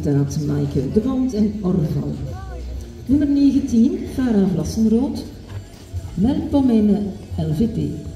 Uiteraard Maaike de Bond en Orval. Nummer 19, Farah Vlassenrood. Melpomene LVP.